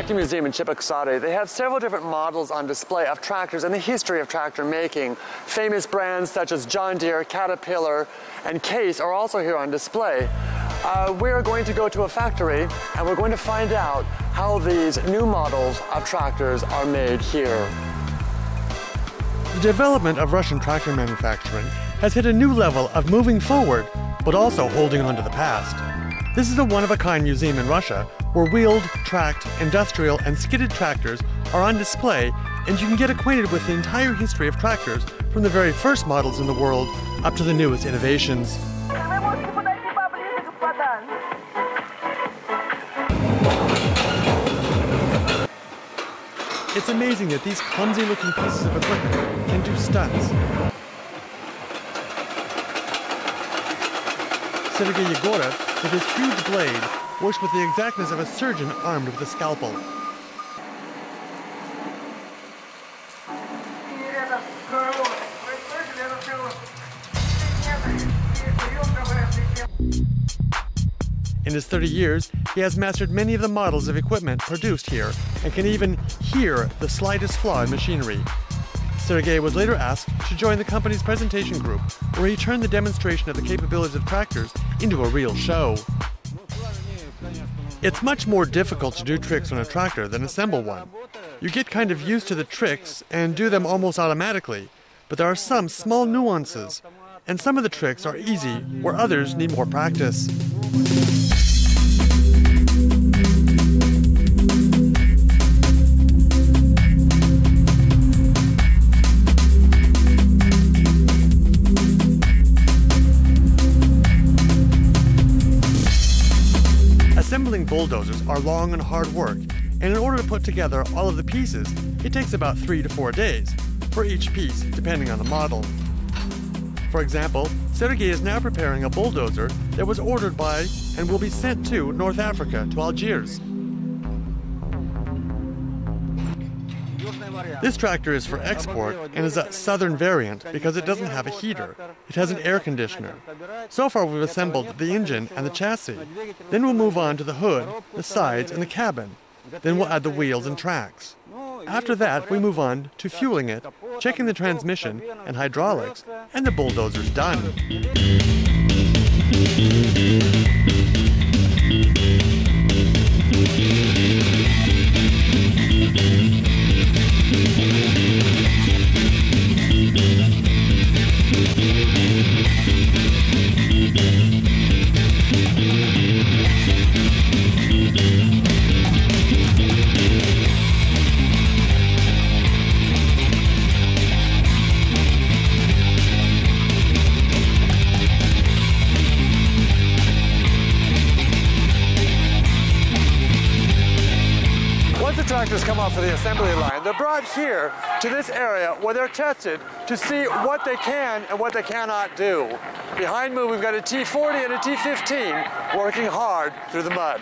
Tractor Museum in Cheboksary, they have several different models on display of tractors and the history of tractor making. Famous brands such as John Deere, Caterpillar, and Case are also here on display. Uh, we're going to go to a factory and we're going to find out how these new models of tractors are made here. The development of Russian tractor manufacturing has hit a new level of moving forward, but also holding on to the past. This is a one of a kind museum in Russia where wheeled, tracked, industrial, and skidded tractors are on display, and you can get acquainted with the entire history of tractors from the very first models in the world up to the newest innovations. It's amazing that these clumsy looking pieces of equipment can do stunts. Sergei Yegorov, with his huge blade, works with the exactness of a surgeon armed with a scalpel. In his 30 years, he has mastered many of the models of equipment produced here and can even hear the slightest flaw in machinery. Sergei was later asked to join the company's presentation group, where he turned the demonstration of the capabilities of tractors into a real show. It's much more difficult to do tricks on a tractor than assemble one. You get kind of used to the tricks and do them almost automatically, but there are some small nuances, and some of the tricks are easy where others need more practice. Assembling bulldozers are long and hard work, and in order to put together all of the pieces, it takes about three to four days, for each piece, depending on the model. For example, Sergei is now preparing a bulldozer that was ordered by and will be sent to North Africa, to Algiers. This tractor is for export and is a southern variant because it doesn't have a heater. It has an air conditioner. So far we've assembled the engine and the chassis. Then we'll move on to the hood, the sides, and the cabin. Then we'll add the wheels and tracks. After that, we move on to fueling it, checking the transmission and hydraulics, and the bulldozer's done. Tractors come off of the assembly line, they're brought here to this area where they're tested to see what they can and what they cannot do. Behind me, we've got a T40 and a T15 working hard through the mud.